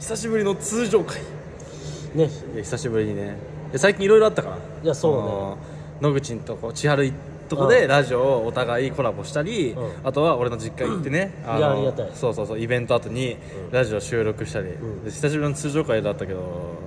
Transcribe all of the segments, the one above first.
久しぶりの通常会。ね。久しぶりにね。最近いろいろあったからいやそうね。野口んとこ千春いとこでラジオをお互いコラボしたり、うん。あとは俺の実家行ってね、ありがたい。そうそうそうイベント後にラジオ収録したり、久しぶりの通常会だったけど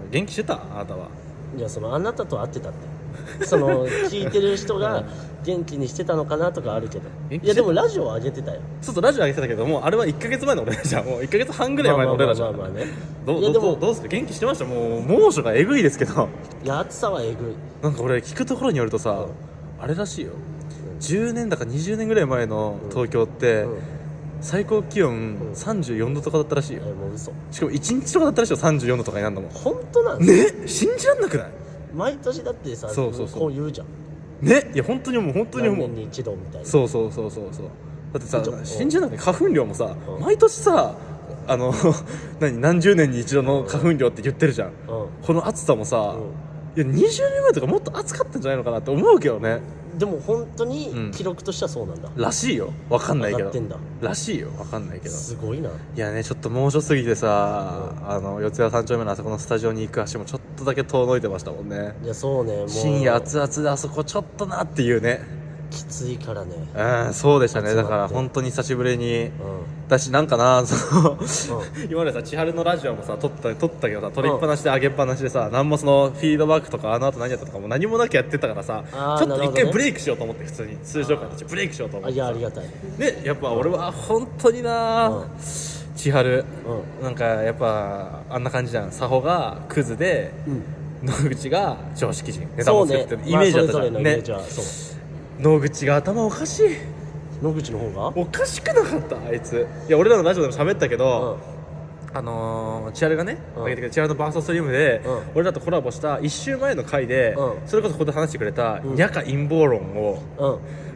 元気してた？あなたは。いやそのあなたと会ってたって その聞いてる人が元気にしてたのかなとかあるけど。いやでもラジオは上げてたよ。そうそうラジオ上げてたけどもうあれは1か月前の俺らじゃん。もう1か月半ぐらい前の俺らじゃんまあまあまあまあね。どういやでもどうどうですか元気してました？もう猛暑がえぐいですけど。いや暑さはえぐい。なんか俺聞くところによるとさ、あれらしいよ。10年だか20年ぐらい前の東京って、うん。最高気温34度とかだったらしいよ。えもう嘘。しかも1日とかだったらしいよ34度とかになるのも。本当なんね？信じらんなくない？毎年だってさそうそうそう。こう言うじゃん。ね？いや本当に思う本当に思う。何年に一度みたいな。そうそうそうそうそう。だってさ信じらんない花粉量もさうん。毎年さあの 何？何十年に一度の花粉量って言ってるじゃん。うん。この暑さもさいや20年前とかもっと暑かったんじゃないのかなって思うけどね。でも本当うん。に記録としてはそうなんだ、らしいよ。わかんないけど。上がってんだ。らしいよ。わかんないけど。すごいな。いやねちょっと猛暑すぎてさあの四谷三丁目のあそこのスタジオに行く足もちょっとだけ遠のいてましたもんね。いやそうねもう。深夜熱々であそこちょっとなっていうねきついからね。うんそうでしたね。だから本当に久しぶりにうだしなんかな その今までさ千春のラジオもさ撮った撮ったけどさ撮りっぱなしで上げっぱなしでさ何もそのフィードバックとかあの後何やったとかも何もなくやってたからさちょっと一回ブレイクしようと思って普通に通常回としてブレイクしようと思あっていやありがたい。でやっぱ俺は本当にな、うん。千春。うなんかやっぱあんな感じじゃん。佐保がクズで野口が常識人。ネタも作ってるイメージだったじゃん、ねージはそう野口が頭おかしい。野口の方が？おかしくなかった？あいつ。いや俺らのラジオでも喋ったけうど、ん。あのー、千春がね、うん。上げてくれた千春のバーストストリームで、うん。俺らとコラボした1週前の回で、うん。それこそここで話してくれた、うん。にゃか陰謀論を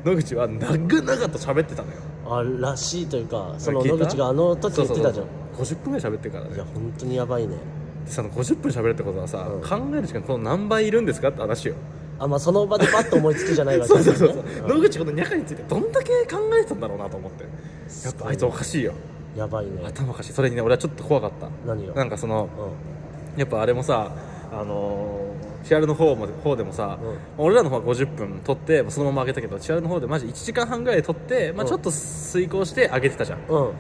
うん。野口は長々と喋ってたのよ。あらしいというかその野口があの時言ってたじゃん。そうそうそう。50分ぐらい喋ってるからね。いや本当にやばいね。その50分喋るってことはさ、うん。考える時間この何倍いるんですかって話よあまあその場でパッと思いつきじゃないわけ そうだそうそう。そう、野口このにゃかについてどんだけ考えてたんだろうなと思って。やっぱあいつおかしいよ。やばいね。頭おかしい。それにね俺はちょっと怖かった。何が？なんかそのうやっぱあれもさあのー、チアルの方も方でもさ、俺らの方は50分撮ってそのまま上げたけどチアルの方でマジ1時間半ぐらい撮って、まあ、うん。ちょっと遂行して上げてたじゃん、んうん。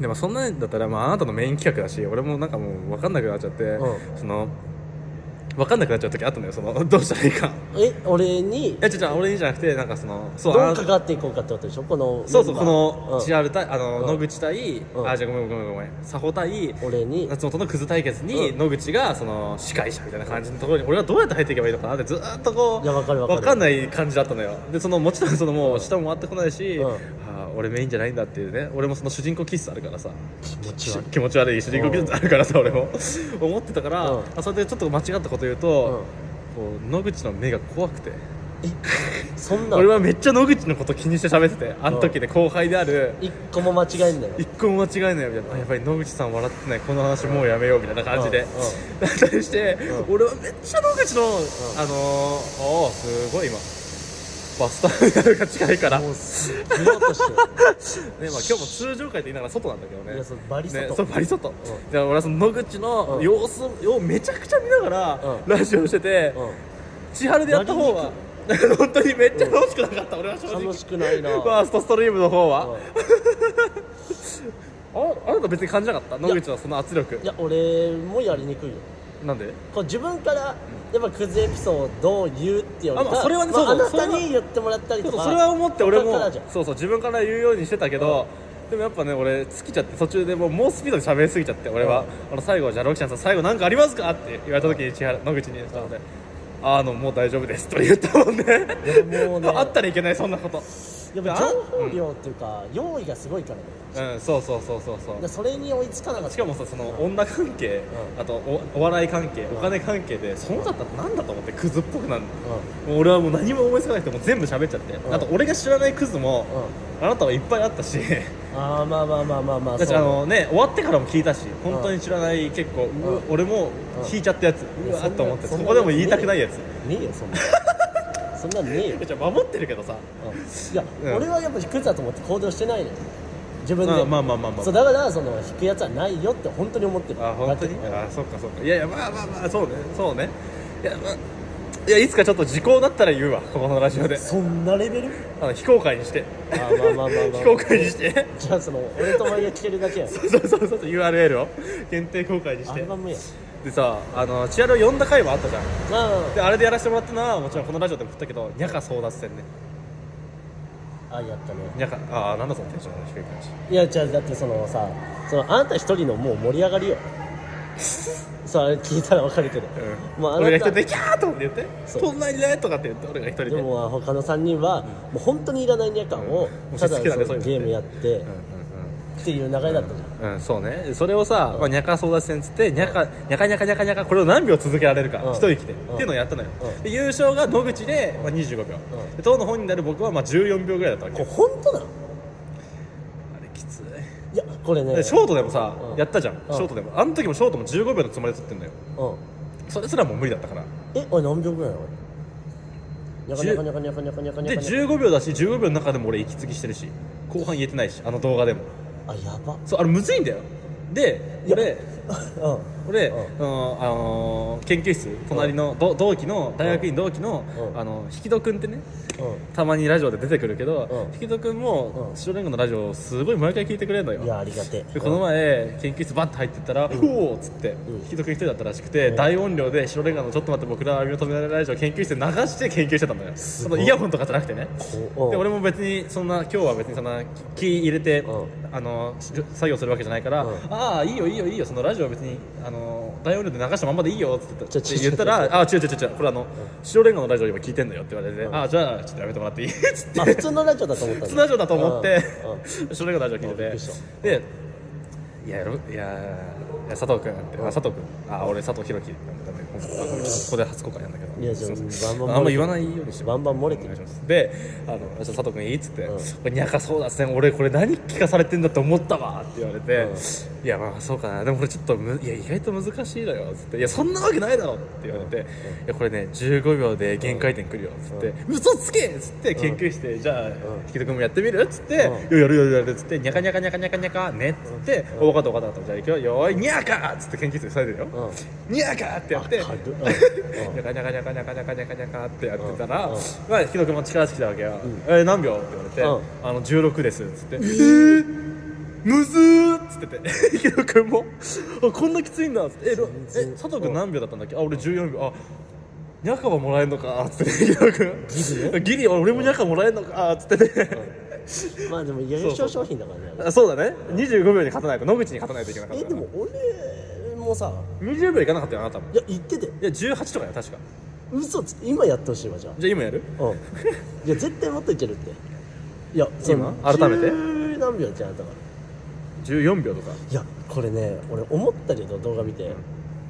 でもそんなんだったら、まあ、あなたのメイン企画だし俺もなんかもう分かんなくなっちゃって、うその分かんなくなっちゃう時あったのよその どうしたらいいか。え俺に？いや違う違う俺にじゃなくてなんかそのそうどう関わっていこうかってことでしょ？このそうそうこのうん。千春対あの、うん。野口対、うん。あじゃあごめんごめんごめん佐保対俺に？松本のクズ対決にうん。野口がその司会者みたいな感じのところに俺はどうやって入っていけばいいのかなってずーっとこういやわかるわかる。わかんない感じだったのよ。でそのもちろんそのもう下も回ってこないし、うん。あー俺メインじゃないんだっていうね。俺もその主人公気質あるからさ。気持ち悪い。気持ち悪い主人公気質あるからさ俺も。思ってたから、うん。あそれでちょっと間違ったこと言うと、こう野口の目が怖くて。そんな。俺はめっちゃ野口のこと気にして喋っててあの時で後輩である一個も間違えんだよ。一個も間違いないよみたいな。あやっぱり野口さん笑ってないこの話もうやめようみたいな感じで。だったりしてうん。俺はめっちゃ野口のあのーああすごい今バスターミナルが近いから。ねもうす見ようとしてる。まあ今日も通常会って言いながら外なんだけどね。いやそうバリ外。ね、そうバリ外、俺はその野口のうん。様子をめちゃくちゃ見ながらうん。ラジオしてて、うん。千春でやった方は 本当にめっちゃ楽しくなかった、俺は正直。楽しくないな。ファーストストリームの方は、うん。ああなた別に感じなかった？野口のその圧力。いや俺もやりにくいよなんで？こう自分からやっぱクズエピソードを言うってよりかあまあそれはねまあそうそう。あなたに言ってもらったりとかそれは思って俺も他からじゃん。そうそう自分から言うようにしてたけど、でもやっぱね俺尽きちゃって途中でもう猛スピードで喋りすぎちゃって俺は、あの最後じゃあロキちゃんさん最後なんかありますか？って言われた時に千原野口にしたので、あのもう大丈夫ですと言ったもんね。いやもうね。あったらいけないそんなことやっぱ情報量っていうか、用意がすごいからね。うんそうそうそうそうそう。でそれに追いつかなかった。しかもさその女関係、あとおお笑い関係お金関係でそうだったら何だと思ってクズっぽくなるの？もう俺はもう何も思いつかなくてもう全部喋っちゃって、ん。あと俺が知らないクズも、あなたはいっぱいあったし。ああまあまあまあまあまあだってそうあのね終わってからも聞いたし本当に知らない結構、うわ俺も引いちゃったやつ、うわっと思ってそこでも言いたくないやつ。ねえよそんなそんなんねえよ。じゃ守ってるけどさ、うん、いや、うん、俺はやっぱ低いだと思って行動してないのよ。自分で。まあまあまあまあ、そうだからその引くやつはないよって本当に思ってる。あ本当に？あそっかそっか。いやいやまあまあまあそうねそうね。いや,、まあ、いやいつかちょっと時効だったら言うわこのラジオで。そんなレベル？あの非公開にして。あまあまあまあ、まあ、非公開にして。じゃあその俺と前が聞けるだけや。そうそうそうそう URL を。限定公開にして。アルバムや。でさあのチアルを呼んだ回はあったじゃん、うん、であれでやらせてもらったのはもちろんこのラジオでも振ったけどにゃか争奪戦ね。あやったね。にゃかああなんだそのテンション低い感じ。いや違うだってそのさそのあんた一人のもう盛り上がりよ。さあ聞いたら分かるけど、うん。まあ、あ俺が一人で「キャー!」とかって言って「そんなにね」とかって言って俺が一人で。でも他の3人は、うん、もう本当にいらないニャ感を、うん、ただゲームやって、うん。っていう流れだったじゃん、うん、そうね。それをさ、まあ、にゃか争奪戦っつってにゃかにゃかにゃかにゃかにゃかこれを何秒続けられるか、うん。一息で、っていうのをやったのよ、で優勝が野口で、まあ、25秒、う当の本人である僕はまあ14秒ぐらいだったわこけ。れ本当なの？あれきつい。いやこれね。ショートでもさ、うん。やったじゃん、ショートでも。あの時もショートも15秒のつもりで撮ってんだよ。うん。それすらもう無理だったから。えおい何秒ぐらいやで15秒だし15秒の中でも俺息継ぎしてるし後半言えてないしあの動画でもあやば。そうあれむずいんだよ。で俺俺、あの研究室隣の、同期の大学院同期の、あの引戸君ってねたまにラジオで出てくるけど、引き引戸君も、白レンガのラジオをすごい毎回聞いてくれるのよ。いやありがてこの前研究室バッと入ってったら「うお!」っつって引き引戸君一人だったらしくて、大音量で白レンガの「ちょっと待って僕らは見を止められるラジオ」を研究室で流して研究してたのよ。そのイヤホンとかじゃなくてね。で俺も別にそんな今日は別にそんな気入れて、あの作業するわけじゃないから、ああいいよいいいよいいよそのラジオ別にあの大音量で流したままでいいよ」って言った言ったら「あ違う違う違うこれあの白レンガのラジオ今聞いてんのよ」って言われて「あじゃあちょっとやめてもらっていい? 」っつって。普通のラジオだと思った普通のラジオだと思って。白レンガのラジオ聞いてて。で「いややろいや佐藤君」って「佐藤君あ俺佐藤弘樹なんだけどここで初公開なんだけど」いやじゃああんま言わないようにしてバンバン漏れてる。で「あのじゃ佐藤君いい?」っつって「これにゃかそうだっすね。俺これ何聞かされてんだと思ったわ」って言われて「いやまあそうかな。でもこれちょっとむいや意外と難しいのよ」っつって「いやそんなわけないだろ」って言われて「いやこれね15秒で限界点くるよ」っつって「嘘つけ!」っつって研究して「じゃあ引き君もやってみる?」っつって「やるやるやる」っつって「にゃかにゃかにゃかにゃかにゃかね」っつって「分かった分かった」じゃあ行くよ。よーいにゃか!」っつって研究室にされてるよ「にゃか!」ってやって「にゃかにゃかにゃか」ャカチャカニャカチャカチャカってやってたら、うんうん。まあ、ヒロ君も力尽きたわけよ「うんえー何秒?」って言われて「うんあの16です」っつって「えーむずーっつってて。ヒロ君も「あこんなきついんだ」っつって「ええ佐藤君何秒だったんだっけあ俺14秒。あニャカはもらえんのか」っつって。ヒロ君ギリ？ギリ俺もニャカもらえんのか」っつって。て、まあでも優勝商品だからね。ああそうだね。25秒に勝たないと野口に勝たないといけなかったえでも俺もさ20秒いかなかったよあなたも。いや言ってて。いや18とかよ確か。嘘つ今やってほしいわじゃあ。じゃあ今やる？うん。いや絶対もっといけるって。いやその今？改めて？10何秒じゃなだから。14秒とか？いやこれね俺思ったけど動画見て、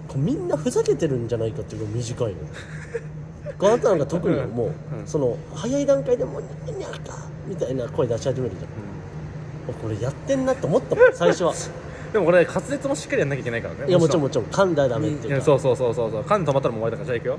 こうみんなふざけてるんじゃないかっていうのらい短いの。この後なんか特にもう、うん。その早い段階でもう「にゃーか」みたいな声出し始めるじゃん、もこれやってんなって思ったもん最初は。でもこれ滑舌もしっかりやんなきゃいけないからね。いやもちろんもちろん。噛んだらダメっていうそうそうそうそうそう。噛んで止まったらもう終わりだからじゃあいくよ、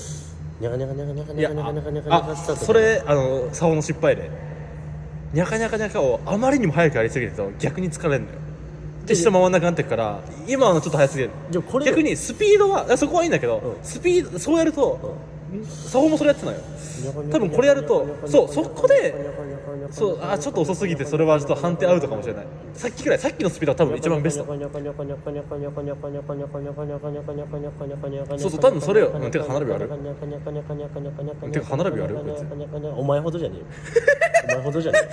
あスタートそれあの竿の失敗でにゃかにゃかにゃかをあまりにも早くやりすぎると逆に疲れるのよで下回んなくなってくから今はちょっと早すぎる逆にスピードはそこはいいんだけど、スピードそうやると竿もそれやってたのよ多分これやるとそうそこでそうあちょっと遅すぎてそれはちょっと判定アウトかもしれない。さっきくらいさっきのスピードは多分一番ベスト。そうそう多分それよ。うんてか歯並び悪いてか歯並び悪い別お前ほどじゃねえよ。お前ほどじゃねえよ。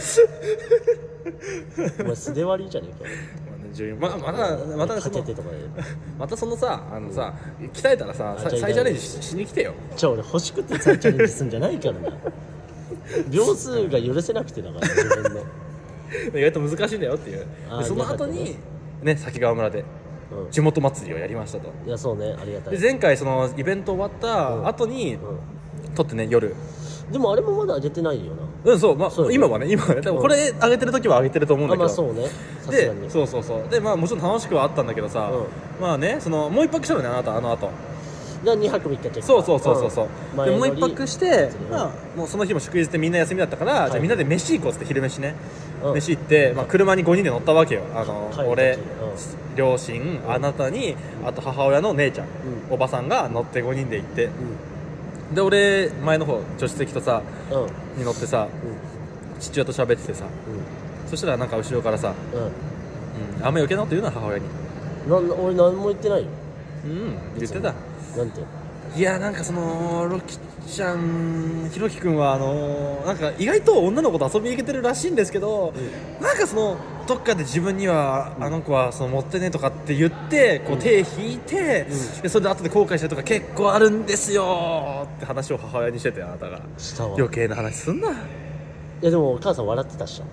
お前素で割りじゃねえか14まあまたまたそのまたそのさあのさ鍛えたらさ再チャレンジししに来てよ。じゃあ俺欲しくて再チャレンジするんじゃないからな 秒数が許せなくてだから自分の。意外と難しいんだよっていう。あーでその後にね崎川村でうん。地元祭りをやりましたと。いやそうねありがたい。で前回そのイベント終わった後にう撮ってね夜。んでもあれもまだ上げてないよな。うんそう。まあそうよね。今はね今はね。多分これ上げてる時は上げてると思うんあだけど。まあそうね。さすでがに。そうそうそう。でまあもちろん楽しくはあったんだけどさ、うまあねそのもう一泊したのねあなたあの後じゃあ2泊3日結そうそうそうそうそう、ん。でもう一泊して、うん。まあ、もうその日も祝日でみんな休みだったから、いじゃあみんなで飯行こうっつって昼飯ね、うん。飯行って、まあ、車に5人で乗ったわけよ。あの俺、うん。両親あなたにあと母親の姉ちゃん、うおばさんが乗って5人で行ってうで俺前の方助手席とさに乗ってさ父親と喋っててさそしたらなんか後ろからさうん。うん「うん、あんま余計なこと言うな母親に」なん俺何も言ってないよ。うん言ってたなんていやなんかそのロキちゃんひろきくんはあのなんか意外と女の子と遊びに行けてるらしいんですけど、なんかそのどっかで自分にはあの子はその持ってねとかって言ってこう手引いて、でそれで後で後悔したりとか結構あるんですよって話を母親にしててあなたが。したわ。余計な話すんな。いやでもお母さん笑ってたっしょ。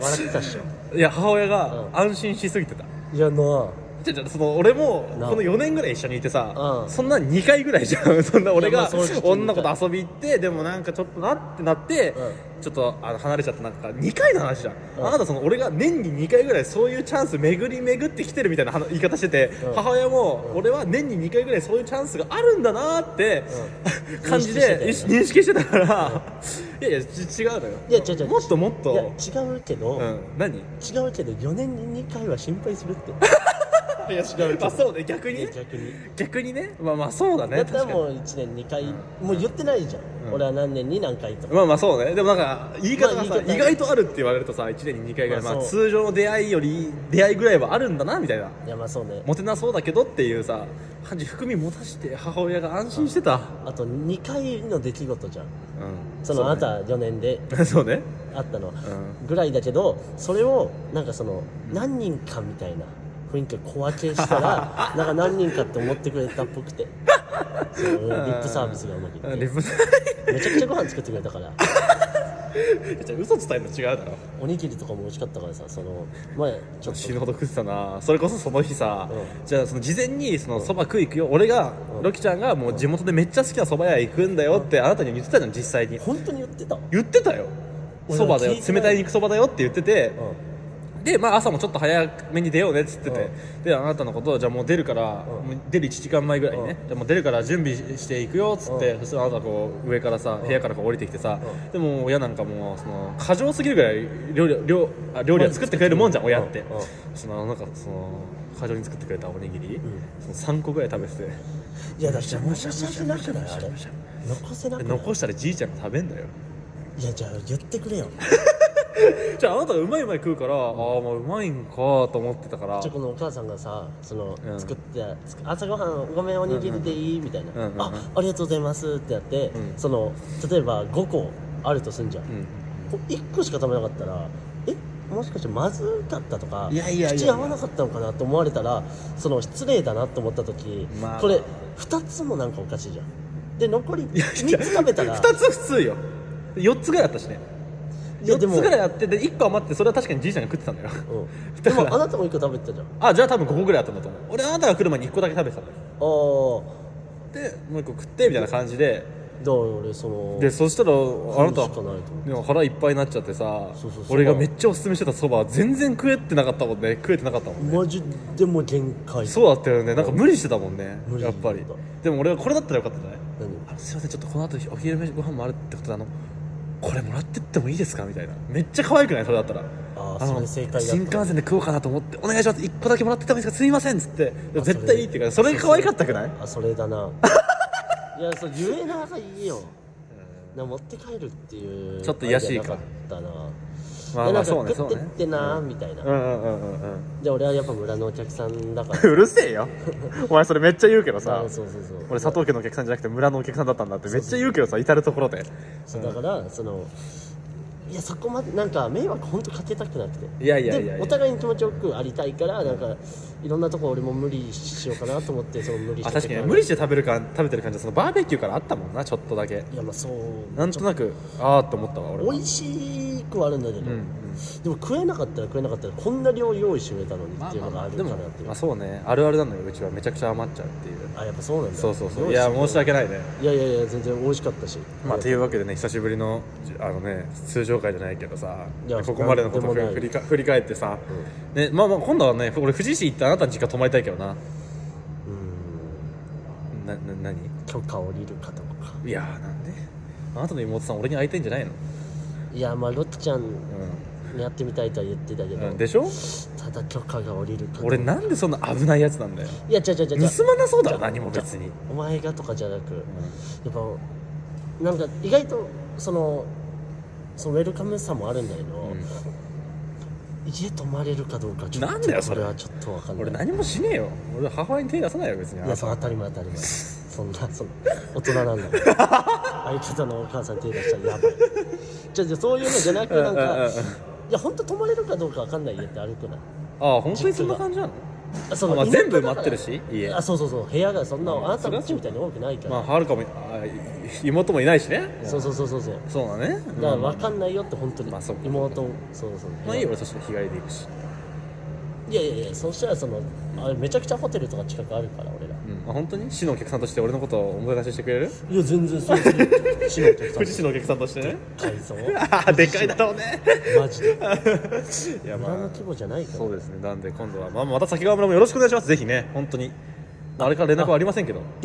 笑ってたっしょ。いや母親がうん。安心しすぎてた、いやなじゃじゃその俺もなこの4年ぐらい一緒にいてさ、うん。そんな2回ぐらいじゃん。そんな俺が女の子と遊び行ってでもなんかちょっとなってなって、うちょっとあの離れちゃったなんか2回の話じゃん、うん。あなたその俺が年に2回ぐらいそういうチャンス巡り巡ってきてるみたいな話言い方してて、うん。母親も俺は年に2回ぐらいそういうチャンスがあるんだなって、うん。感じで認識してたから、いやいやち違うのよ。いや違う違う。もっともっと。違うけど、うん。何？違うけど4年に2回は心配するって あそうね逆にね。逆に。逆にね。まあまあそうだねだったら確かに。もう1年2回、もう言ってないじゃん、うん。俺は何年に何回とか。まあまあそうね。でもなんか言い方がさ、まあ言い方意外とあるって言われるとさ1年に2回ぐらい、まあまあそう。通常の出会いより出会いぐらいはあるんだなみたいな。いやまあそうね。モテなそうだけどっていうさ感じ含み持たして母親が安心してた。あと2回の出来事じゃん。うん。そのあなた4年でた そうね。あったのうん。ぐらいだけどそれをなんかその何人かみたいな雰囲気を小分けしたら なんか何人かって思ってくれたっぽくて。そうリップサービスがうまくいって。リップめちゃくちゃご飯作ってくれたから。じゃあ嘘伝えるの違うだろ。おにぎりとかも美味しかったからさその前ちょっと。死ぬほど食ってたな。それこそその日さ、うじゃあその事前にそのそば食い行くよ。俺が、うん。ロキちゃんがもう地元でめっちゃ好きなそば屋行くんだよってあなたに言ってたじゃん実際に。本当に言ってた？言ってたよ。俺そばだよ。冷たい肉そばだよって言ってて、うんで、まあ、朝もちょっと早めに出ようねっつってて、うであなたのことをじゃあもう出るから、もう出る1時間前ぐらいにね、うん。じゃあもう出るから準備していくよっつって、うん。そしたらあなたこう上からさ、ん。部屋からこう降りてきてさ、うん。でも親なんかもうその過剰すぎるぐらい料理料あ料理は作ってくれるもんじゃん、親って、うん。そのなんかその過剰に作ってくれたおにぎり、ん。その3個ぐらい食べてて。いやだって残させなくないあれ？残せなくない？で残したらじいちゃんが食べんだよ。いやじゃあ言ってくれよ じゃああなたがうまいうまい食うから、ああまあうまいんかと思ってたから。じゃあこのお母さんがさその、うん。作ってつく朝ごはんごめんおにぎりでいい、みたいな、うんうんうんあありがとうございますってやって、うん。その例えば5個あるとすんじゃん、うん。こう1個しか食べなかったらえもしかしてまずかったとかいやいやいやいや。口合わなかったのかなと思われたらその失礼だなと思った時、まあ。これ2つもなんかおかしいじゃん。で残りいや3つ食べたら2つ普通よ。4つぐらいあったしね4いやでもつぐらいあってで1個余ってそれは確かにじいちゃんが食ってたんだよ。うん、でもあなたも1個食べてたじゃん。あじゃあ多分5個ぐらいあったんだと思う。俺あなたが来る前に1個だけ食べてたんだよ。ああでもう1個食ってみたいな感じで。だ俺その。でそしたらあなたでも腹いっぱいになっちゃってさ俺がめっちゃおすすめしてたそば全然食えてなかったもんね。食えてなかったもんね。マジでも限界。そうだったよね。なんか無理してたもんね。無理やっぱり。でも俺はこれだったらよかったんじゃない？すいませんちょっとこの後お昼飯ご飯もあるってことであの？これもらってってもいいですか？みたいな。めっちゃ可愛くない？それだったら。あーそれ正解だった新幹線で食おうかなと思ってお願いします。1個だけもらってってもいいですかすいませんっつって。絶対いいっていうかそれ可愛かったくない？あそれだな。いやそう言えながらいいよな持って帰るっていうちょっと癒やしいか。アイデアなかったなまあまあでなんかそうねそうね。食ってってなみたいな、うんうんうんうんで俺はやっぱ村のお客さんだかうん うるせえよ。お前それめっちゃ言うけどらさあそうそうそう。俺佐藤家のお客さんじゃなくて村のお客さんだったんだってめっちゃ言うけどさ至る所で。そうだからそのいやそこまでなんか迷惑本当かけたくなくて。いやいやいやお互いに気持ちよくありたいからなんかいろんなとこ俺も無理しようかなと思ってその無理して。あ確かに。無理して食べるか食べてる感じはそのバーベキューからあったもんなちょっとだけ。いやまあそう。なんとなくああって思ったわ俺は美味しくはあるんだけど、うんうん。でも食えなかったら食えなかったらこんな量用意してくれたのにっていうのがあるでもからっていう。まあそうね。あるあるなのようちはめちゃくちゃ余っちゃうっていう。あやっぱそうなんだ。そうそうそう。用いや申し訳ないね。いやいやいや全然美味しかったし。まあというわけでね久しぶりのじあのね通常会じゃないけどさここまでのこと振りか振り返ってさ、ねまあまあ今度はね俺富士市行ってあなたの実家泊まりたいけどな。うん。なな何？許可降りるかどうか。いやーなんで？あなたの妹さん俺に会いたいんじゃないの？いやまあロッちゃんやってみたいとは言ってたけど、ん、うん、でしょ？ただ許可が降りるか俺なんでそんな危ないやつなんだよ。いや違う違う違う盗まなそうだろ何も別に、お前がとかじゃなくやっぱなんか意外とそのそのウェルカムさもあるんだけど、家泊まれるかどうかちょっとなんだよそれ。俺はちょっと分かんない。俺何もしねえよ。俺母親に手出さないよ別に。いやそう当たり前当たり前 そんなその大人なんだ。相方のお母さん手出したらやばい。じゃじゃそういうのじゃなくなんかいや本当泊まれるかどうか分かんない家ってあるくな。いああ本当にそんな感じなの？あそあまあ全部埋まってるし家。あそうそうそう。部屋がそんなまああなたの家みたいに多くないから、まあはるかもあ妹もいないしね。そうそうそうそうそう。そうだね。だから分かんないよって本当に、まあそうか。妹そうそう。まあいいよ俺そして日帰りで行くし。いやいやいやそしたらそのあれめちゃくちゃホテルとか近くあるからあ本当に？市のお客さんとして俺のことを思い出ししてくれる？いや全然そうする死のお客さん。富士市のお客さんとしてね。改装ああでかいだろうね。マジで。いやまあ。村の規模じゃないから。そうですね。なんで今度は、まあ、また崎川村もよろしくお願いします。ぜひね。本当に。あれから連絡はありませんけど。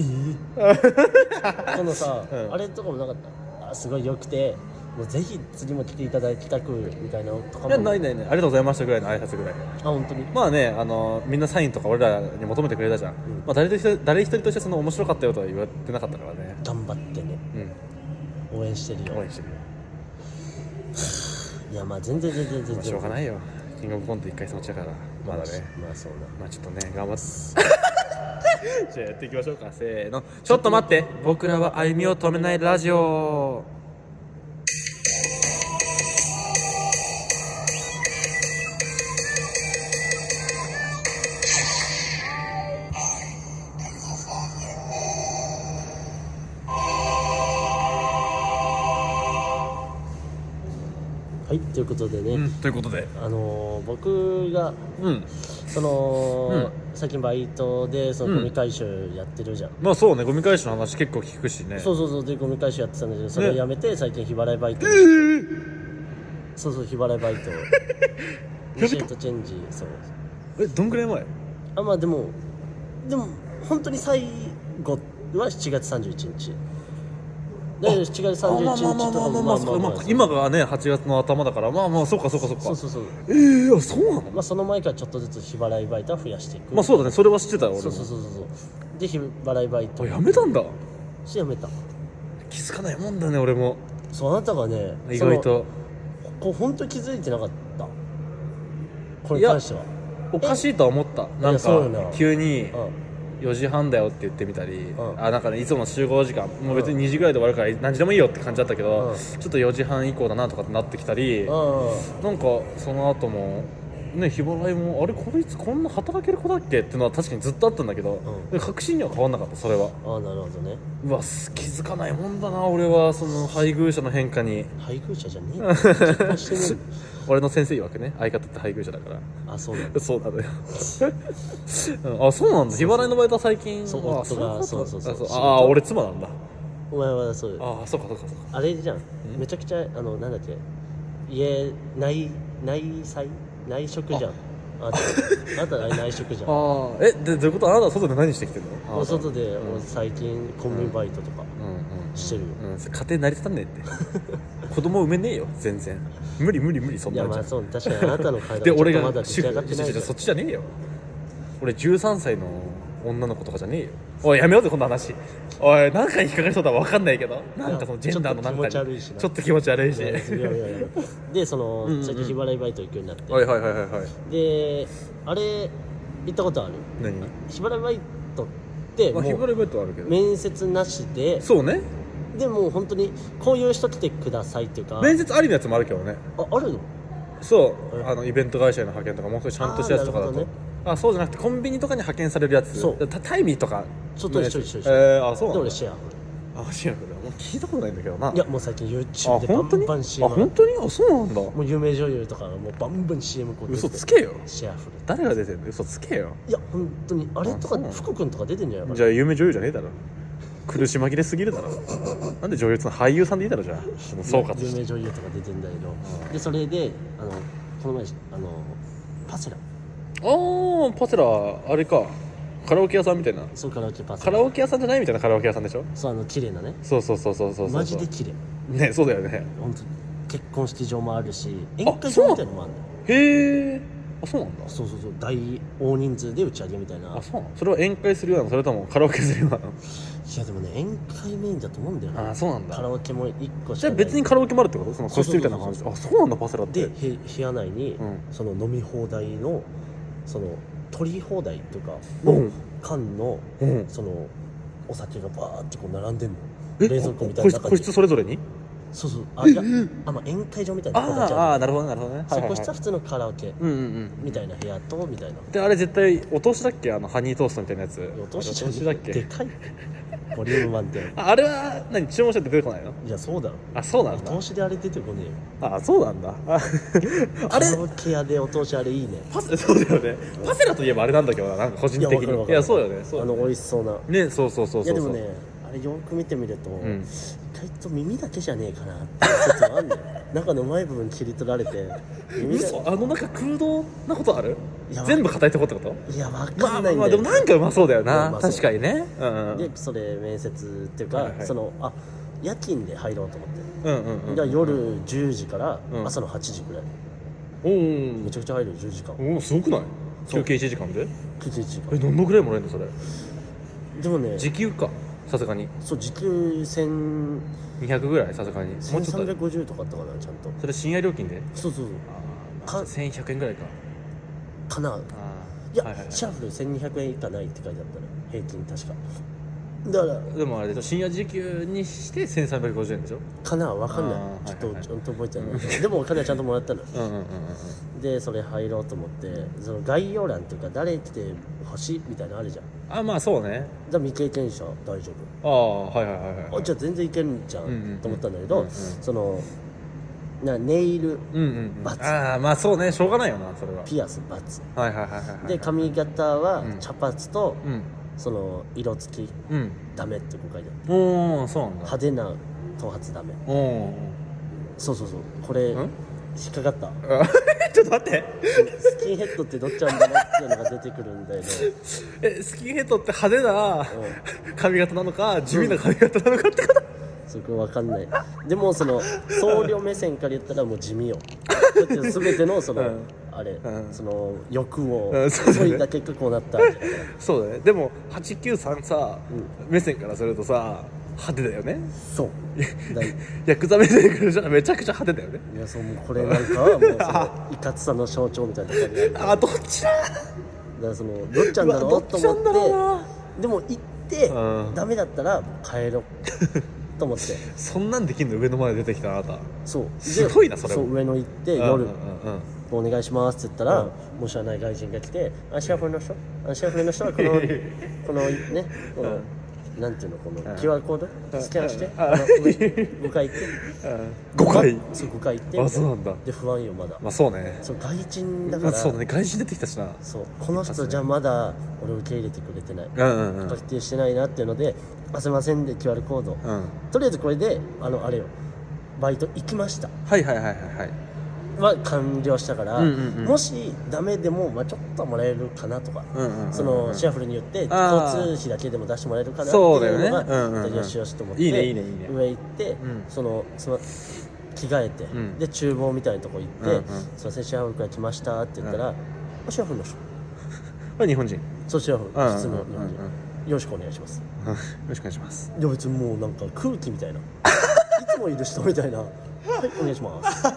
このさ、うん。あれとかもなかった？あすごい良くてもうぜひ次も来ていただきたくみたいなのとかも。いやないないない。ありがとうございましたぐらいの挨拶ぐらい。あ本当に。まあねあのみんなサインとか俺らに求めてくれたじゃん、まあ、誰として誰一人としてその面白かったよとは言われてなかったからね。頑張ってね。うん。応援してるよ。応援してるよ。いやまあ全然全然全然。まあしょうがないよ。キングオブコント一回そっちだから。まだね。まあそうなまあちょっとね頑張って じゃあやっていきましょうか。せーの。ちょっと待って。僕らは歩みを止めないラジオということでね、うんということで。あのー僕がうん。その、最近バイトでそのゴミ回収やってるじゃん、まあそうねゴミ回収の話結構聞くしね。そうそうそうでゴミ回収やってたんだけどそれをやめて最近日払いバイト、そうそう日払いバイト。イシエットチェンジそう。えどんぐらい前？あまあでもでも本当に最後は7月31日で7月31日とかまあまあまあ今がね8月の頭だからまあまあそうかそうかそうかそうそうそうええあそうなのまあその前からちょっとずつ日払いバイトは増やしていくまあそうだねそれは知ってたよ俺そうそうそうそうで日払いバイトあやめたんだしやめた気づかないもんだね俺もそうあなたがね意外とこう本当気づいてなかったこれに関してはおかしいとは思ったなんか急に4時半だよって言ってみたり、ん。あなんかねいつもの集合時間もう別に2時ぐらいで終わるから何時でもいいよって感じだったけど、うん。ちょっと4時半以降だなとかってなってきたり、うん。なんかその後もね日払いもあれこいつこんな働ける子だっけ？っていうのは確かにずっとあったんだけど、うん。確信には変わんなかったそれは。ああなるほどね。うわす気づかないもんだな俺はその配偶者の変化に。配偶者じゃねえ 俺の先生曰くね相方って配偶者だから。えあそうなんだ。そうなのよ。うんあそうなんだ。日払いのバイトは最近？そうあ夫がそうそうそうあああ俺妻なんだ。お前はそうああそうかそうかそうか。あれじゃん。めちゃくちゃあのなんだっけ？家内内菜内職じゃん。あ。あなたあれ内職じゃん。もああえでどういうこと？あなたは外で何してきてんの？う外で俺最近コンビニバイトとかうん。うん。してるよ。うん、家庭成り立たんねえって。子供産めねえよ全然。無理無理無理そんいやなんじゃ。まあそう確かにあなたの体 で俺がはちょっとまだ出来上がってないから主婦そっちじゃねえよ。俺13歳の女の子とかじゃねえよおいやめようぜこんな話。おい何かに引っかかりそうだわ。かんないけど。なんかそのジェンダーのなんかに。ちょっと気持ち悪いしな。ちょっと気持ち悪いし。いやいやいや。でその、うんうん最近日払いバイト行くようになって、はいはいはいはいはい。であれ行ったことある？何？日払いバイトってもうまあ日払いバイトはあるけど。面接なしで。そうね。でもう本当にこういう人来てくださいっていうか。面接ありのやつもあるけどね。ああるの？そう。え？あのイベント会社への派遣とかもう少しちゃんとしたやつとかだと。あーなるほあそうじゃなくてコンビニとかに派遣されるやつ。そう。タタイミーとかちょっと一緒一緒一緒えー、あそうなんだ。で俺シェアあシアフルもう聞いたことないんだけどな。いやもう最近あ YouTube でバンバン CM 本当に？あそうなんだ。もう有名女優とかがもうバンバン CM こう嘘つけよ。シェアフル。誰が出てんの？嘘つけよ。いや本当にあれとか福君とか出てんじゃないかじゃあ有名女優じゃねえだろ。苦し紛れすぎるだろ。なんで女優ってのは俳優さんでいいだろじゃあ。総括有名女優とか出てんだけど。でそれであのこの前あのパセラ。ああパセラあれかカラオケ屋さんみたいな。そうカラオケパセカララオケ屋さんじゃないみたいなカラオケ屋さんでしょ？そうあの綺麗なね。そうそうそうそうそうそうマジで綺麗。ねそうだよね。本当に。結婚式場もあるし宴会場みたいなのもあるのよ。へえ。あそうなんだ。そうそうそう。大大人数で打ち上げみたいな。あそうなの？それは宴会するようなの？それともカラオケするようなの？いやでもね宴会メインだと思うんだよね。あそうなんカラだオケも1個しじゃあかない別にカラオケもあるってこと？その個室みたいな感じであそうなんだパセラって。でへ部屋内に、うん。その飲み放題のその取り放題とかのうん。缶の、うん。そのお酒がバーってこう並んでんの。え冷蔵庫みたいな中に。個室それぞれに？そうそう。あいやあ、まあ、宴会場みたいな形ある。あなるほどねなるほどね。そうはいはい。はい個室は普通のカラオケ。うんうんうん。みたいな部屋とみたいな。であれ絶対お通しだっけ？あのハニートーストみたいなやつ。お通しじゃあれお通しだっけ？でかいボリューム満点。ああれは何注文して出てこないの？いやそうだろ。あそうなんだ。お通しであれ出てこねえよ。あそうなんだ。あ あれカラオケ屋でお通しあれいいね。パセ そうだよね。パセラといえばあれなんだけどななんか個人的に。いやそうよねそうあの美味しそうな。ねそうそうそうそう。いやでもねあれよく見てみると、ん。意外と耳だけじゃねえかなって説もあんねん中のうまい部分切り取られて耳だ嘘？あのなんか空洞なことある？全部硬いとこってこと？いやわまあかんないんだよ、まあでもなんかうまそうだよな。まあ確かにね。うんうんでそれ面接っていうか、はいはい。そのあ夜勤で入ろうと思って、うんうんうん夜10時からうん。朝の8時ぐらい、おー。めちゃくちゃ入るよ10時間。おおすごくない？休憩1時間で？9時時え間何度ぐらいもらえるのそれ？でもね時給かさすがに。そう時給1000 200ぐらい？さすがに。もうちょっと。1350とかあったかなちゃんと。それ深夜料金で？そうそうそう。あかあ1100円ぐらいか。かな。あいや、はいはいはい。シャーフル1200円以下ないって書いてあったね。平均確かだからでもあれでしょ深夜時給にして1350円でしょ？かなわかんない。あーちょっとはいはいはい。ちゃんと覚えてな。いでもお金はちゃんともらったの。うんうんうんうん。でそれ入ろうと思ってその概要欄というか誰来てほしいみたいなのあるじゃん。あまあそうね。じゃあ未経験者大丈ああはいはいはいはい夫あじゃあ全然いけるんじゃん、うんうんと思ったんだけど、うんうんそのなネイルうんうんうん。罰。ああまあそうね。しょうがないよなそれは。ピアスバツはいはいはいはいはい。で髪型はうん。茶髪と、うんその色付きうん。ダメってこう書いて。あるおおそうなんだ。派手な頭髪ダメ。おおそうそうそう。これん？引っかかった。ちょっと待って。スキンヘッドってどっちなんだなっていうのが出てくるんだよねえスキンヘッドって派手な髪型なのか地味な髪型なのかってこと？そこわかんない。でもその僧侶目線から言ったらもう地味よ。だって全てのその、うんあれ、うん。その欲をういだ結果こうなった。そうだね。でも893さ、う目線からするとさ派手だよね。そう。ヤクザ目線からしたらめちゃくちゃ派手だよね。いやそうもうこれなんかはもうそのいかつさの象徴みたいな感じあどっちだ？らそのどっちなんだろう？と思なってでも行って、うん。ダメだったら帰ろう。と思って。そんなんできんの？上のまで出てきたあなた。そう。ですごいなそれも。そう上野行って夜、うん。うんうんお願いしますって言ったら、うん。もう知らない外人が来て「あシェフルの人？あシェフルの人はこのこのねこの、なんていうのこの QR コード？スキャンして、うん。あの上5回行って？うん。5回そう5回行って？あそうなんだ。で不安よまだ、まあそうね。そう外人だかまあら、そうだね。外人出てきたしな。そう。この人じゃまだ俺受け入れてくれてない、うんうんうん。確定してないなっていうので「あすいません」で QR コード、うん。とりあえずこれであのあれよ。バイト行きました。はいはいはいはいはいは完了したから、うんうんうん。もしダメでも、まあ、ちょっとはもらえるかなとか、うんうんそのシェアフルによって交通費だけでも出してもらえるかなっていうのがうんうんうん。よしよしと思っていいねいいねいいね。上行って、ん。そのその着替えて、ん。で厨房みたいなとこ行って「うんうん。すいませんシェアフルから来ました」って言ったら「あシェアフルの人。これ日本人。そうシェアフル普通の日本人、よろしくお願いします。う んよろしくお願いします。いや別にもうなんか空気みたいな。いつもいる人みたいなはい。お願いします。じゃ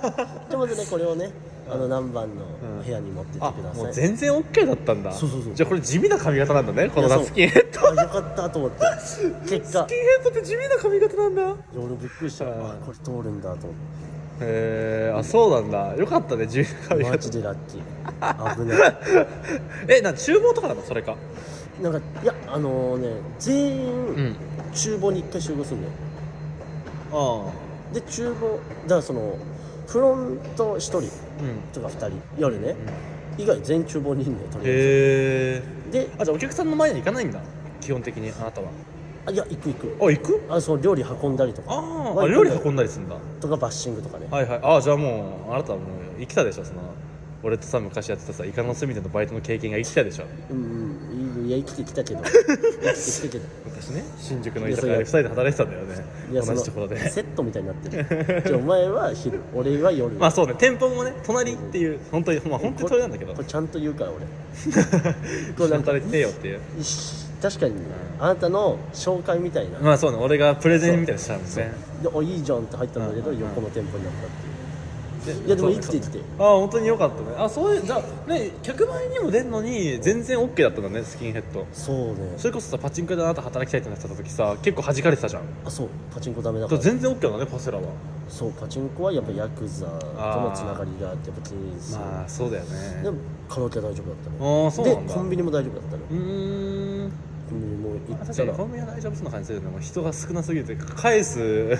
あまずねこれをねあの何番の部屋に持ってってあください、もう全然 OK だったんだ。そうそうそう。じゃあこれ地味な髪型なんだねこのいやそう。ナスキンヘッド。あよかったと思って。結果。スキンヘッドって地味な髪型なんだ。いや俺びっくりした。あこれ通るんだと思って。へえあそうなんだ。よかったね自由な髪マ型ジでラッキー。危 ないえな厨房とかなのそれか？なんかいやあのね全員、ん。厨房に一回集合するんだよ。あで厨房だからそのフロント1人とか2人夜ね、以外全員厨房にいるんだよとりあえであじゃあお客さんの前には行かないんだ基本的にあなたは。あいや行く行く。あ行く？あその料理運んだりとか。ああ料理運んだりするんだ。とかバッシングとかね、はいはい。あじゃあもうあなたはもう生きたでしょその。俺とさ昔やってたさイカの隅でのバイトの経験が生きたでしょ。うんうん。いや生きてきたけど。生きてきたけど昔ね。新宿の居酒屋で2人で働いてたんだよね。同じところで。セットみたいになってる。じゃあお前は昼俺は夜。まあそうね。店舗もね隣っていう本当にまあ本当に隣なんだけど。これちゃんと言うから俺。これ働いてねえよっていう。確かに。ねあなたの紹介みたいな。まあそうね。俺がプレゼンみたいにしたんですね。でおいいじゃんって入ったんだけどうん。横の店舗になったっていう。でいやでも生きて生きて。ああ本当によかったね。あそういうじゃあね客前にも出んのに全然 OK だったんだねスキンヘッド。そうね。それこそさパチンコであなた働きたいってなった時さ結構弾かれてたじゃん。あそう。パチンコダメだから。全然 OK だねパセラは。そうパチンコはやっぱヤクザとのつながりがあってやっぱ気にする。まあそうだよね。でもカラオケは大丈夫だったね。ああそうなんだ。でコンビニも大丈夫だったねうーん。コンビニも行確ったからにコンビニは大丈夫そうな感じするよね。もう人が少なすぎて返す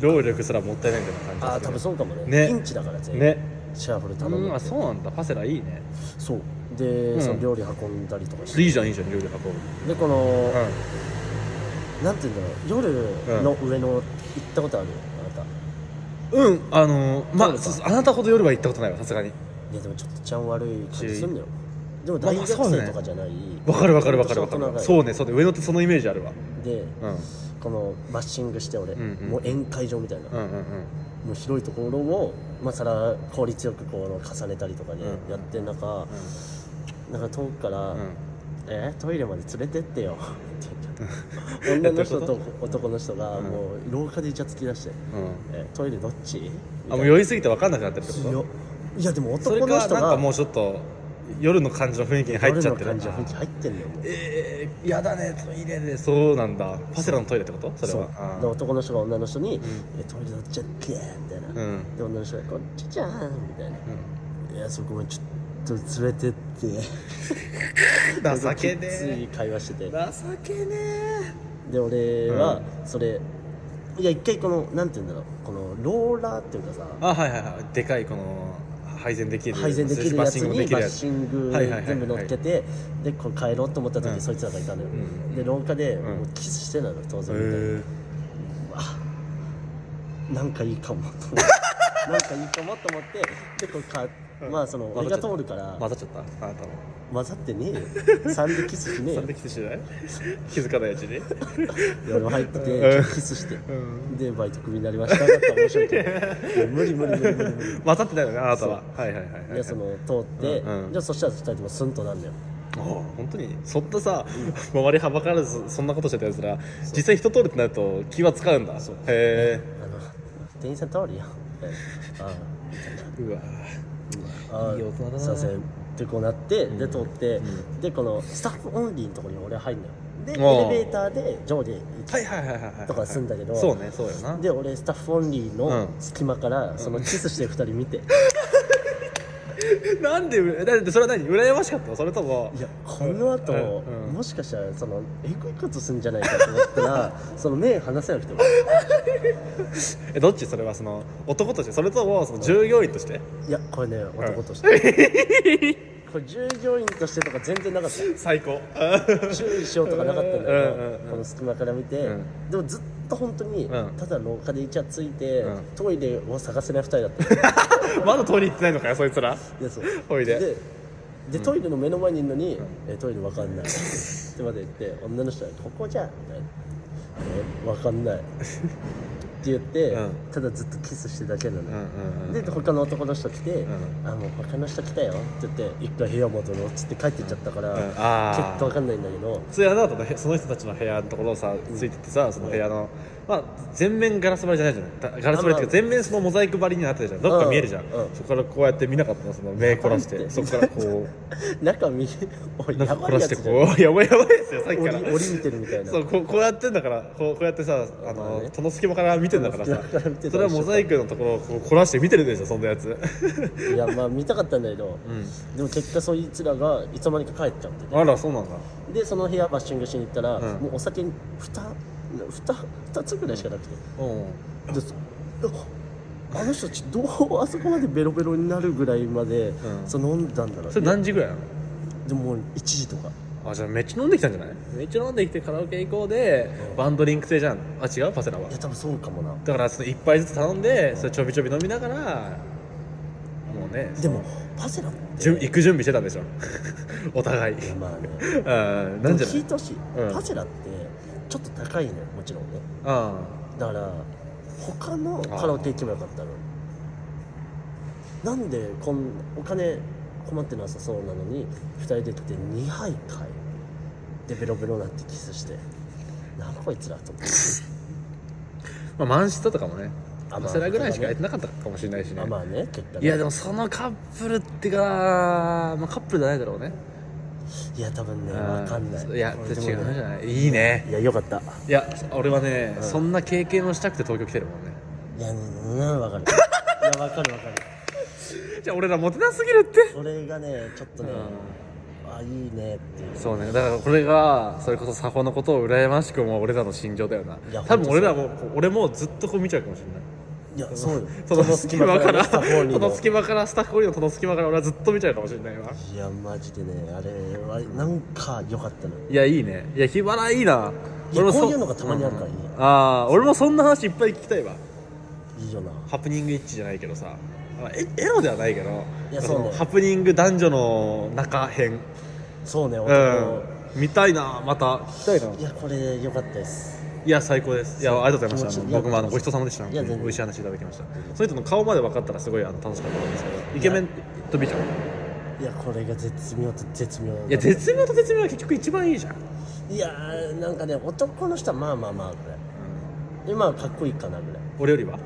労力すらもったいないみたいな感じああ多分そうかもね。ね。ピンチだから全員ね。シェアフル頼う。んんあでそうなんだ。パセラいいね。そう。で、うん。その料理運んだりとかして。いいじゃんいいじゃん料理運ぶでこの、うなんて言うんだろう。夜の上野行ったことある？あなた。ん、うん、あのー、まあそうか？そうあなたほど夜は行ったことないわさすがに。いやでもちょっと治安悪い感じすんのよ。でもまあ大学生とかじゃない。わかるわかるわかるわかる。そうねそうね上野ってそのイメージあるわ。でうんこのバッシングして俺、うんうん。もう宴会場みたいな、うんうんうん。もう広いところをまあさら効率よくこう重ねたりとかでうんやってる中、なんか遠くから、うんえ？トイレまで連れてってよ って女の人と男の人がうん。もう廊下でイチャつき出して、うんえ？トイレどっち？あもう酔いすぎて分かんなくなってるってこいやといやでもそれ男の人がかなんかもうちょっと夜の感じの雰囲気に入っちゃってる。夜の感じの雰囲気入ってんのよ。もうえー、やだねトイレで。そうなんだ。パセラのトイレってこと？それは。で男の人が女の人に「えトイレどっちだっけ?」みたいな、うん。で女の人が「こっちじゃん」みたいな「いやそこまでちょっと連れてって」うん、情けきついね会話してて。え情けねで俺うはそれ、いや一回このなんて言うんだろう。このローラーっていうかさ。あはいはいはい。でかいこの配膳できる配膳できるやつにバッシング全部乗っけてでこう帰ろうと思った時そいつらがいたのよ、うん。で廊下でん。もうキスしてたの当へ然みたいな。なんかいいかもと思ってなんかいいかもと思ってでこうかまあその俺が通るから混ざっちゃった。あなたも。混ざってねえよ。3でキスしねえよ。そんでキスしない？気づかないうちに？で俺も入っててうん。キスしてうん。でバイトクビになりました。だったら面白いけど無理無理無理無理無理。混ざってないよねあなたは。はいはいはいはい。でその通って、じゃあそしたら2人ともスンとなんだよ。あ本当に？そんなさ周りはばからずそんなことしてたやつら実際人通るってなると気は使うんだ。へえ。あの店員さん通るよあうわああいい大人だな。すいませんってこうなって、で通って、うでこのスタッフオンリーのところに俺入るのよ。でエレベーターで上下行きはいはいはいはいはいとかすんだけどそうねそうよな。で俺スタッフオンリーの隙間からそのキスしてる2人見て、なんでうだってそれは何？羨ましかった？のそれとも？いやこの後、うんうん。もしかしたらそのえぐいことすんじゃないかと思ったら その目離せなくても。えどっち？それはその男として？それともその従業員として？いやこれね男として、これ従業員としてとか全然なかった。最高。注意しようとかなかったんだけど、うんうんうん。この隙間から見て、うん。でもずっと本当に、うん。ただ廊下でイチャついて、うん。トイレを探せない2人だった。まだ通り行ってないのかよそいつら。いやそう。おいで。ででトイレの目の前にいるのに、えトイレわかんない。ってまで言って女の人は「ここじゃん」みたいな「えわかんない」って言って、うん。ただずっとキスしてるだけなの、うんうんうんで他の男の人来て「ん。あもう他の人来たよ」って言って一回部屋戻ろうっつって帰ってっちゃったから、うん。あー。結果わかんないんだけど。それあなその人たちの部屋のところをさついてってさその部屋のまあ全面ガラス張りじゃないじゃない。ガラス張りっていうか全面そのモザイク張りになってるじゃん。どっか見えるじゃん。うん。そこからこうやって見なかったのその目凝らして。そこからこ 中見おいうやばいやつじゃん。してこう。やばいやばいですよさっきから。檻檻見てるみたいな。そうこうこうやってんだからこうこうやってさあのまあね。その隙間から見ててんだからさ。それはモザイクのところをこう凝らして見てるでしょそんなやつ。いやまあ見たかったんだけど、うん。でも結果そいつらがいつの間にか帰っちゃってて。あらそうなんだ。でその部屋バッシングしに行ったら、うん。もうお酒 2, 2, 2つぐらいしかなくて。うん。でそあの人たちどうあそこまでベロベロになるぐらいまで、ん。そう飲んだんだろう。それ何時ぐらいなの？でももう1時とか。あじゃあめっちゃ飲んできたんじゃない？めっちゃ飲んできてカラオケ行こうでワンドリンク制じゃん。あ違う？パセラは。いや多分そうかもな。だからその一杯ずつ頼んでそれちょびちょび飲みながらもうねでもパセラじゅ行く準備してたんでしょ。お互い。まあね。うん。なんじゃない？聞いてほしい、うん。パセラってちょっと高いのよもちろんね。あだから他のカラオケ行けばよかったの。なんでこんお金困ってなさそうなのに2人で来て2杯買いでベロベロになってキスして。なんだこいつらと思って。まあマンシットとかもねあまあパセラぐらいしかやってなかったかもしれないしね。あまあね結果ね。いやでもそのカップルってかまあカップルじゃないだろうねいや多分ね分かんない。いや違うんじゃないいいね。いやよかった。いや俺はね、うん。そんな経験をしたくて東京来てるもんね。いやうん分かる。いや分かる分かる。じゃあ俺らモテなすぎるって？それがねちょっとね、あいいねっていう。そうね。だからこれがそれこそサホのことを羨ましく思う俺らの心情だよな。多分俺らも俺もずっとこう見ちゃうかもしれないいやそうよ。その隙間から。その隙間からスタッフにの。その隙間から俺はずっと見ちゃうかもしれないわいやマジでねあれはなんか良かったのいやいいね。いや日原いいな。いそやこういうのがたまにあるからいい。うん。ああ俺もそんな話いっぱい聞きたいわ。いいよな。ハプニングイッチじゃないけどさ。まあエエロではないけどいやそうハプニング男女の中編。そうねう男、ん見たいなまた。聞きたいな。いやこれ良かったですや最高です。いやありがとうございました。僕もあのごちそうさまでした美味しい話いただきました。その人の顔まで分かったらすごいあの楽しかったんです。けどイケメンと美女いやこれが絶妙と絶妙。いや絶妙と絶妙は結局一番いいじゃん。いやーなんかね男の人はまあまあまあぐらい。今はかっこいいかなぐらい。俺よりは？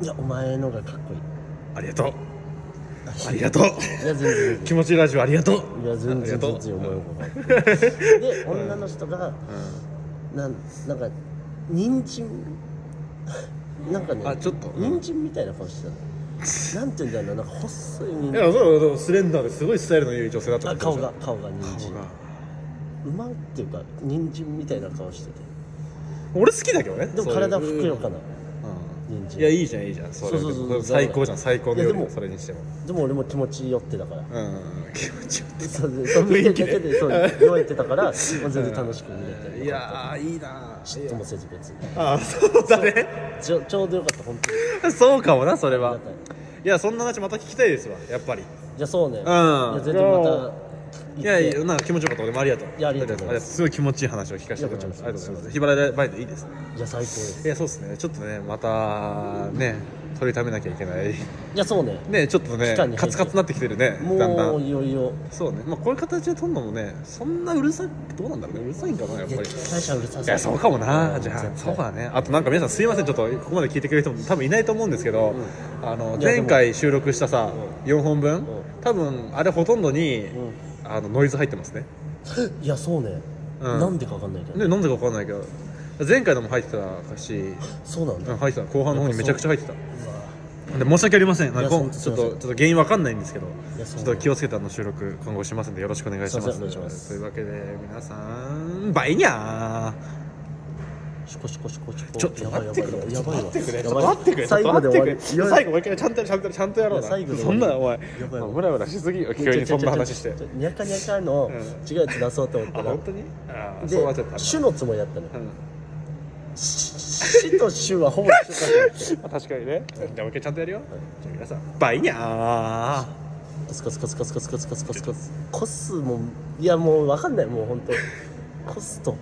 いやお前のがかっこいい。ありがとう。ありがとう。気持ちいいラジオありがとう。いや全然全然思うで女の人がなんなんか人参？なんかねあちょっと。人参みたいな顔してたの。なんて言うんだろうななんか細い人参。いやそうそうスレンダーですごいスタイルのいい女性だったあ顔が顔が人参。馬っていうか人参みたいな顔してて。俺好きだけどね。でも体ふくよかなうん人参。いやいいじゃんいいじゃん。それそうそうそう。最高じゃん最高の夜いやでもそれにしても。でも俺も気持ちよってたから。うん。気持ちよくそうそう見てるだけでそう酔えてたからもう全然楽しく見れて。いやーいいな嫉妬もせず別に。ああそうだね。ちょちょうどよかった本当に。そうかもなそれは。い。いやそんな話また聞きたいですわやっぱり。じゃあそうね、ん。いや全然まいやいやなんか気持ちよかった。俺もありがとう。いやありがとうございます。すすごい気持ちいい話を聞かせてくれましたありがとうございます。ヒバラバイトいいですね。いや最高です。いやそうですね。ちょっとねまたね取りためなきゃいけない。いやそうね。ねちょっとねカツカツになってきてるねだんだもうんいよいよ。そうね。まあこういう形で撮るのもねそんなうるさいどうなんだろうね。うるさいんかなやっぱり。大社うるさいやそうかもな。じゃあそうだね。あとなんか皆さんすいません。ちょっとここまで聞いてくれる人も多分いないと思うんですけど、あの前回収録したさ4本分、多分あれほとんどに、うあのノイズ入ってますね。ん いやそうね、うん。なんでかわかんないけど、ね。なんでか分かんないけど。前回のも入ってたし、そうなんだ、うん、入ってた。後半の方にめちゃくちゃ入ってた。で申し訳ありません。ちょっとちょっと原因わかんないんですけどちょっと気をつけてあの収録今後しますんでよろしくお願いします。すいませんお願いしますというわけで皆さんバイニャーシコシコシコシコ。ちょっと待ってくれ。やばいわ。待ってくれ。待ってくれ。最後まで終わり。最後もう一回ちゃんとちゃんとちゃんとやろうなそんなお前。ムラムラしすぎよ。急にそんな話して。ニャカニャカのうん違うやつ出そうと思ったら、あ本当にで主のつもりだったのうん死と主はほぼ一緒だまあ確かにねじゃあもう一回ちゃんとやるよじゃあ皆さんバイニャーコスコスコスコスコスコスコスコスコスコスもいやもう分かんないもう本当コスト